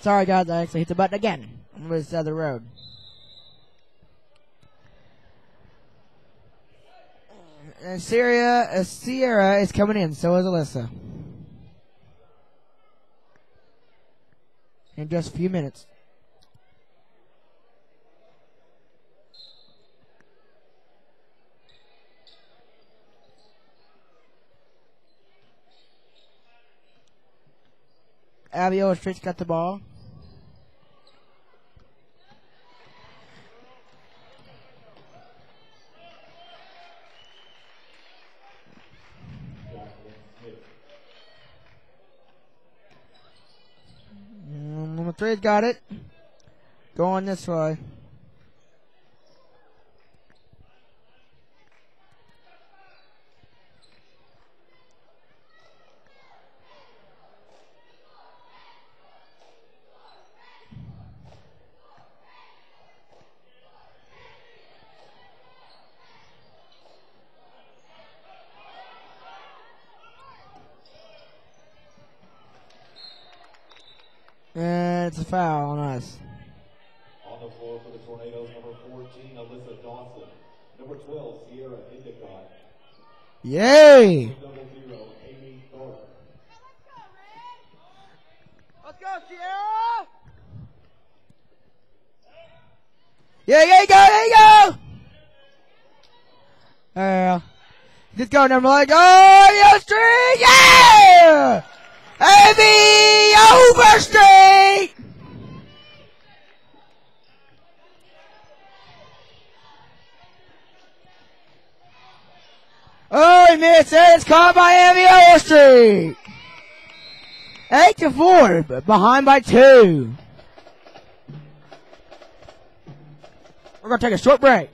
Sorry, guys, I actually hit the button again on this the road. And Syria, uh, Sierra is coming in. So is Alyssa. In just a few minutes. Abby Overstreet's got the ball. Mm, got it. Going this way. And it's a foul on us. On the floor for the Tornadoes, number 14, Alyssa Dawson. Number 12, Sierra Endicott. Yay! Double zero, Amy Thorpe. Let's go, Sierra! Yeah, yeah, go, there you go! Yeah. Just go, number one. Oh, go, yo, street! Oh, he missed. It's caught by Abby Overstreet. Eight to four, but behind by two. We're gonna take a short break.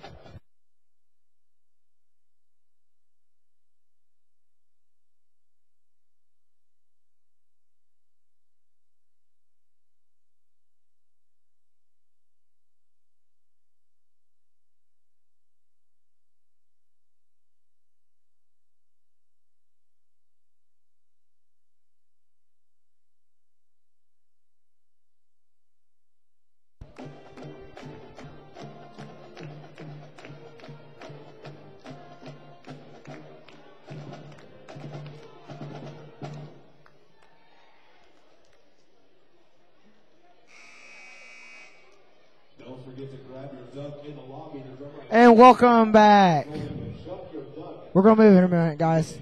Don't forget to grab your dunk in the lobby. And welcome back. has jump your dunk. We're gonna move in a minute, guys.